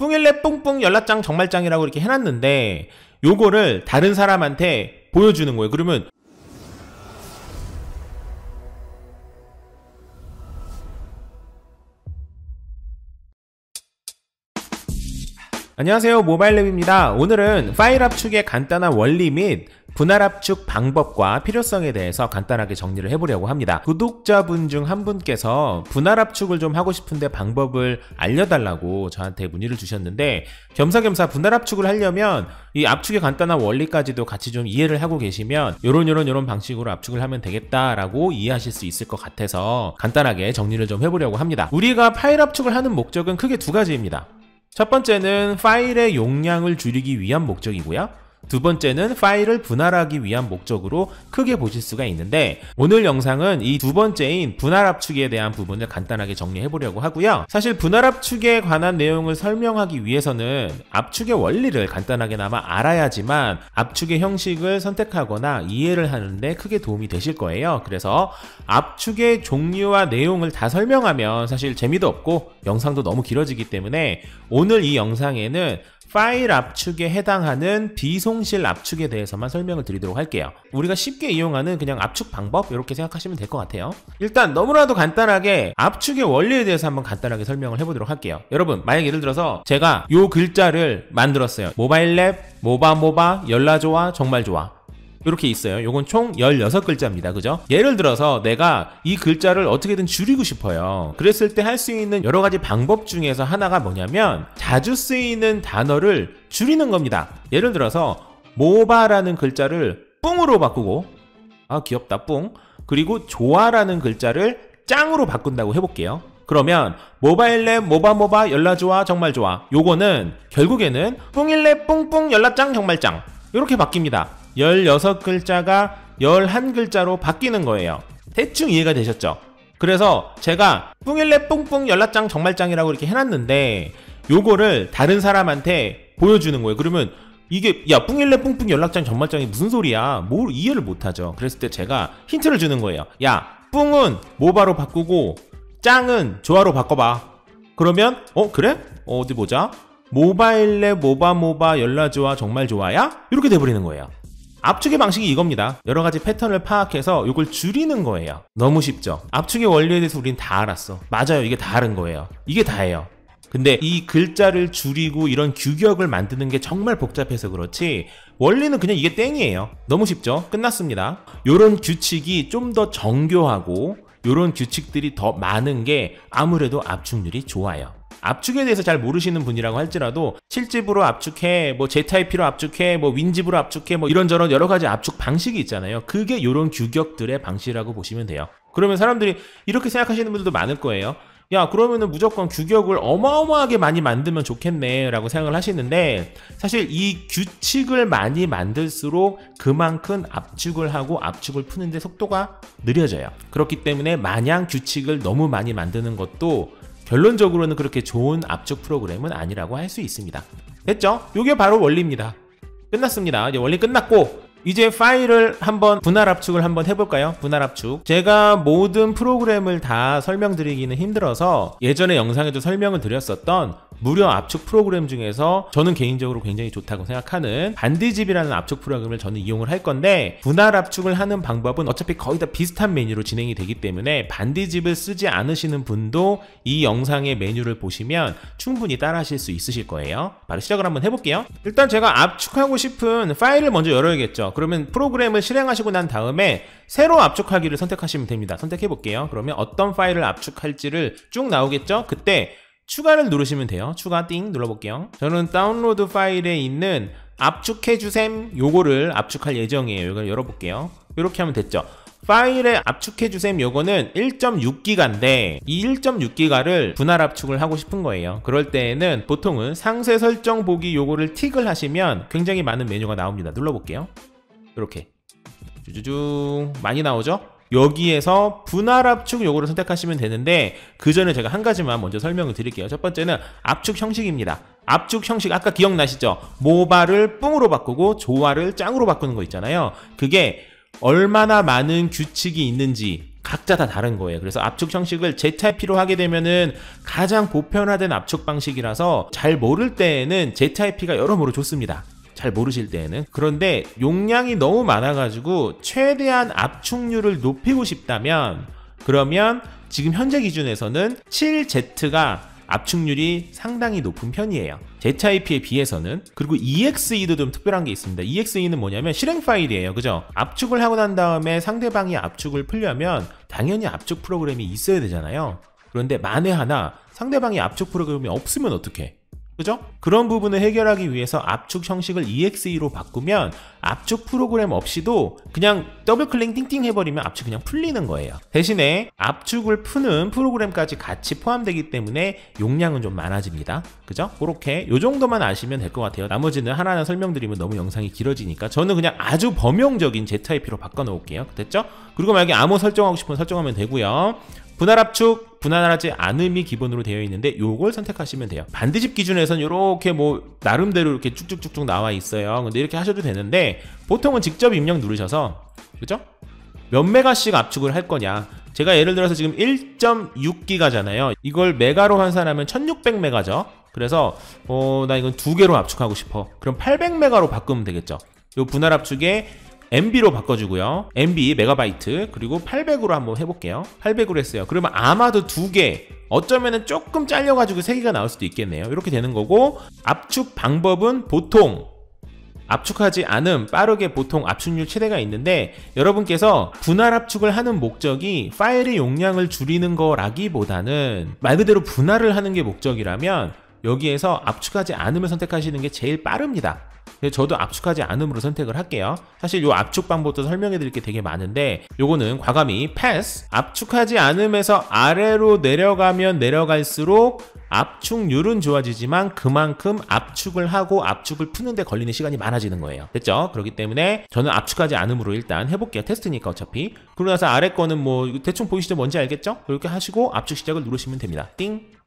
뿡일레 뿡뿡 연락장 정말짱이라고 이렇게 해놨는데 요거를 다른 사람한테 보여주는 거예요. 그러면 안녕하세요 모바일랩입니다. 오늘은 파일 압축의 간단한 원리 및 분할 압축 방법과 필요성에 대해서 간단하게 정리를 해보려고 합니다. 구독자분 중 한 분께서 분할 압축을 좀 하고 싶은데 방법을 알려달라고 저한테 문의를 주셨는데 겸사겸사 분할 압축을 하려면 이 압축의 간단한 원리까지도 같이 좀 이해를 하고 계시면 요런 요런 요런 방식으로 압축을 하면 되겠다라고 이해하실 수 있을 것 같아서 간단하게 정리를 좀 해보려고 합니다. 우리가 파일 압축을 하는 목적은 크게 두 가지입니다 첫 번째는 파일의 용량을 줄이기 위한 목적이고요. 두 번째는 파일을 분할하기 위한 목적으로 크게 보실 수가 있는데 오늘 영상은 이 두 번째인 분할 압축에 대한 부분을 간단하게 정리해 보려고 하고요. 사실 분할 압축에 관한 내용을 설명하기 위해서는 압축의 원리를 간단하게나마 알아야지만 압축의 형식을 선택하거나 이해를 하는데 크게 도움이 되실 거예요. 그래서 압축의 종류와 내용을 다 설명하면 사실 재미도 없고 영상도 너무 길어지기 때문에 오늘 이 영상에는 파일 압축에 해당하는 비송실 압축에 대해서만 설명을 드리도록 할게요. 우리가 쉽게 이용하는 그냥 압축 방법 이렇게 생각하시면 될 것 같아요. 일단 너무나도 간단하게 압축의 원리에 대해서 한번 간단하게 설명을 해보도록 할게요. 여러분 만약 예를 들어서 제가 요 글자를 만들었어요. 모바일 랩, 모바모바, 열라좋아, 정말 좋아. 이렇게 있어요. 요건 총 16글자입니다. 그죠? 예를 들어서 내가 이 글자를 어떻게든 줄이고 싶어요. 그랬을 때 할 수 있는 여러 가지 방법 중에서 하나가 뭐냐면 자주 쓰이는 단어를 줄이는 겁니다. 예를 들어서 모바라는 글자를 뿡으로 바꾸고 아 귀엽다 뿡 그리고 좋아라는 글자를 짱으로 바꾼다고 해볼게요. 그러면 모바일랩 모바모바 열라좋아 정말 좋아 요거는 결국에는 뿡일랩 뿡뿡 열라짱 정말 짱 이렇게 바뀝니다. 16글자가 11글자로 바뀌는 거예요. 대충 이해가 되셨죠? 그래서 제가 뿡일레 뿡뿡 연락장 정말짱이라고 이렇게 해놨는데 요거를 다른 사람한테 보여주는 거예요. 그러면 이게 야 뿡일레 뿡뿡 연락장 정말짱이 무슨 소리야? 뭘 이해를 못하죠. 그랬을 때 제가 힌트를 주는 거예요. 야 뿡은 모바로 바꾸고 짱은 조화로 바꿔봐. 그러면 어 그래? 어, 어디 보자. 모바일레 모바모바 연라좋아 정말 좋아야? 이렇게 돼버리는 거예요. 압축의 방식이 이겁니다. 여러 가지 패턴을 파악해서 이걸 줄이는 거예요. 너무 쉽죠? 압축의 원리에 대해서 우린 다 알았어. 맞아요. 이게 다 다른 거예요. 이게 다예요. 근데 이 글자를 줄이고 이런 규격을 만드는 게 정말 복잡해서 그렇지 원리는 그냥 이게 땡이에요. 너무 쉽죠? 끝났습니다. 요런 규칙이 좀 더 정교하고 요런 규칙들이 더 많은 게 아무래도 압축률이 좋아요. 압축에 대해서 잘 모르시는 분이라고 할지라도 7집으로 압축해, 뭐 Z타입P로 압축해, 뭐 윈집으로 압축해, 뭐 이런저런 여러 가지 압축 방식이 있잖아요. 그게 이런 규격들의 방식이라고 보시면 돼요. 그러면 사람들이 이렇게 생각하시는 분들도 많을 거예요. 야 그러면은 무조건 규격을 어마어마하게 많이 만들면 좋겠네 라고 생각을 하시는데 사실 이 규칙을 많이 만들수록 그만큼 압축을 하고 압축을 푸는데 속도가 느려져요 그렇기 때문에 마냥 규칙을 너무 많이 만드는 것도 결론적으로는 그렇게 좋은 압축 프로그램은 아니라고 할 수 있습니다. 됐죠? 이게 바로 원리입니다. 끝났습니다. 이제 원리 끝났고 이제 파일을 한번 분할 압축을 한번 해볼까요? 분할 압축. 제가 모든 프로그램을 다 설명드리기는 힘들어서 예전에 영상에도 설명을 드렸었던 무료 압축 프로그램 중에서 저는 개인적으로 굉장히 좋다고 생각하는 반디집이라는 압축 프로그램을 저는 이용을 할 건데 분할 압축을 하는 방법은 어차피 거의 다 비슷한 메뉴로 진행이 되기 때문에 반디집을 쓰지 않으시는 분도 이 영상의 메뉴를 보시면 충분히 따라 하실 수 있으실 거예요. 바로 시작을 한번 해볼게요. 일단 제가 압축하고 싶은 파일을 먼저 열어야겠죠. 그러면 프로그램을 실행하시고 난 다음에 새로 압축하기를 선택하시면 됩니다. 선택해 볼게요. 그러면 어떤 파일을 압축할지를 쭉 나오겠죠? 그때 추가를 누르시면 돼요. 추가 띵 눌러볼게요. 저는 다운로드 파일에 있는 압축해주셈 요거를 압축할 예정이에요. 이걸 열어볼게요. 이렇게 하면 됐죠. 파일에 압축해주셈 요거는 1.6기가인데 이 1.6기가를 분할 압축을 하고 싶은 거예요. 그럴 때에는 보통은 상세 설정 보기 요거를 틱을 하시면 굉장히 많은 메뉴가 나옵니다. 눌러볼게요. 이렇게 쭈쭈쭈 많이 나오죠? 여기에서 분할 압축 요거를 선택하시면 되는데 그 전에 제가 한 가지만 먼저 설명을 드릴게요. 첫 번째는 압축 형식입니다. 압축 형식 아까 기억나시죠? 모바를 뿡으로 바꾸고 조화를 짱으로 바꾸는 거 있잖아요. 그게 얼마나 많은 규칙이 있는지 각자 다 다른 거예요. 그래서 압축 형식을 Z-Type로 하게 되면은 가장 보편화된 압축 방식이라서 잘 모를 때에는 Z-Type가 여러모로 좋습니다. 잘 모르실 때에는 그런데 용량이 너무 많아가지고 최대한 압축률을 높이고 싶다면 그러면 지금 현재 기준에서는 7Z가 압축률이 상당히 높은 편이에요. ZIP에 비해서는 그리고 EXE도 좀 특별한 게 있습니다. EXE는 뭐냐면 실행 파일이에요. 그죠? 압축을 하고 난 다음에 상대방이 압축을 풀려면 당연히 압축 프로그램이 있어야 되잖아요. 그런데 만에 하나 상대방이 압축 프로그램이 없으면 어떡해? 그죠? 그런 부분을 해결하기 위해서 압축 형식을 EXE로 바꾸면 압축 프로그램 없이도 그냥 더블 클릭 띵띵 해버리면 압축 그냥 풀리는 거예요. 대신에 압축을 푸는 프로그램까지 같이 포함되기 때문에 용량은 좀 많아집니다. 그죠? 그렇게 요 정도만 아시면 될 것 같아요. 나머지는 하나하나 설명드리면 너무 영상이 길어지니까 저는 그냥 아주 범용적인 ZIP로 바꿔놓을게요. 됐죠? 그리고 만약에 암호 설정하고 싶으면 설정하면 되고요. 분할 압축, 분할하지 않음이 기본으로 되어 있는데 요걸 선택하시면 돼요. 반드집 기준에서는 이렇게 뭐 나름대로 이렇게 쭉쭉쭉쭉 나와 있어요. 근데 이렇게 하셔도 되는데 보통은 직접 입력 누르셔서 그죠? 몇 메가씩 압축을 할 거냐. 제가 예를 들어서 지금 1.6기가잖아요. 이걸 메가로 환산하면 1600메가죠. 그래서 어, 나 이건 두 개로 압축하고 싶어. 그럼 800메가로 바꾸면 되겠죠. 요 분할 압축에 MB로 바꿔주고요. MB 메가바이트 그리고 800으로 한번 해볼게요. 800으로 했어요. 그러면 아마도 두 개, 어쩌면은 조금 잘려가지고 세 개가 나올 수도 있겠네요. 이렇게 되는 거고 압축 방법은 보통 압축하지 않음 빠르게 보통 압축률 최대가 있는데 여러분께서 분할 압축을 하는 목적이 파일의 용량을 줄이는 거라기보다는 말 그대로 분할을 하는 게 목적이라면 여기에서 압축하지 않음을 선택하시는 게 제일 빠릅니다. 저도 압축하지 않음으로 선택을 할게요. 사실 이 압축 방법도 설명해 드릴 게 되게 많은데 요거는 과감히 패스 압축하지 않음에서 아래로 내려가면 내려갈수록 압축률은 좋아지지만 그만큼 압축을 하고 압축을 푸는데 걸리는 시간이 많아지는 거예요. 됐죠? 그렇기 때문에 저는 압축하지 않음으로 일단 해볼게요. 테스트니까 어차피. 그러고 나서 아래 거는 뭐 대충 보이시죠? 뭔지 알겠죠? 그렇게 하시고 압축 시작을 누르시면 됩니다. 띵.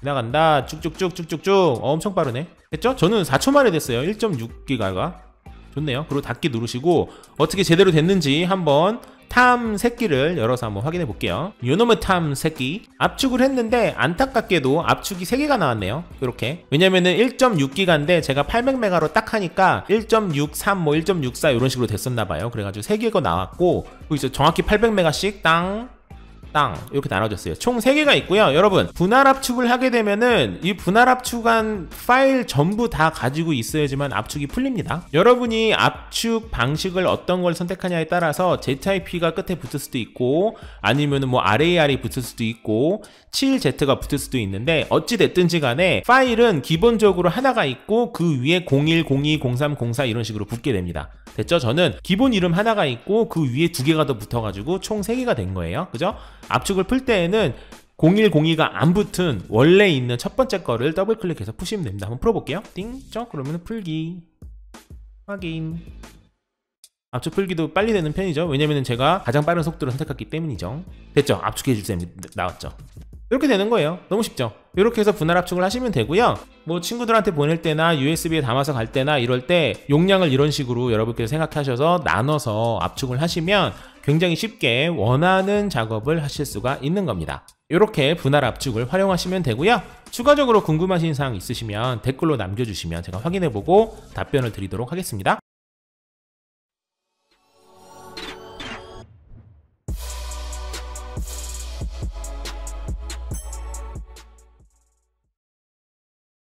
지나간다. 쭉쭉쭉 쭉쭉쭉. 어, 엄청 빠르네. 됐죠? 저는 4초 만에 됐어요. 1.6기가가. 좋네요. 그리고 닫기 누르시고 어떻게 제대로 됐는지 한번 탐 새끼를 열어서 한번 확인해 볼게요. 요놈의 탐 새끼. 압축을 했는데 안타깝게도 압축이 3개가 나왔네요. 이렇게. 왜냐면은 1.6기가인데 제가 800메가로 딱 하니까 1.63, 뭐 1.64 이런 식으로 됐었나 봐요. 그래가지고 3개가 나왔고 이제 정확히 800메가씩 땅, 땅 이렇게 나눠졌어요. 총 3개가 있고요. 여러분 분할 압축을 하게 되면은 이 분할 압축한 파일 전부 다 가지고 있어야지만 압축이 풀립니다. 여러분이 압축 방식을 어떤 걸 선택하냐에 따라서 ZIP가 끝에 붙을 수도 있고 아니면은 뭐 RAR이 붙을 수도 있고 7Z가 붙을 수도 있는데 어찌 됐든지 간에 파일은 기본적으로 하나가 있고 그 위에 01, 02, 03, 04 이런 식으로 붙게 됩니다. 됐죠? 저는 기본 이름 하나가 있고 그 위에 두 개가 더 붙어가지고 총 3개가 된 거예요. 그죠? 압축을 풀 때에는 0102가 안 붙은 원래 있는 첫 번째 거를 더블 클릭해서 푸시면 됩니다. 한번 풀어볼게요. 띵, 쩍 그러면 풀기 확인. 압축 풀기도 빨리 되는 편이죠. 왜냐면 제가 가장 빠른 속도를 선택했기 때문이죠. 됐죠? 압축해 주세요. 나왔죠. 이렇게 되는 거예요. 너무 쉽죠? 이렇게 해서 분할 압축을 하시면 되고요. 뭐 친구들한테 보낼 때나 USB에 담아서 갈 때나 이럴 때 용량을 이런 식으로 여러분께서 생각하셔서 나눠서 압축을 하시면 굉장히 쉽게 원하는 작업을 하실 수가 있는 겁니다. 이렇게 분할 압축을 활용하시면 되고요. 추가적으로 궁금하신 사항 있으시면 댓글로 남겨주시면 제가 확인해보고 답변을 드리도록 하겠습니다.